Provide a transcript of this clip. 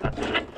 Gracias.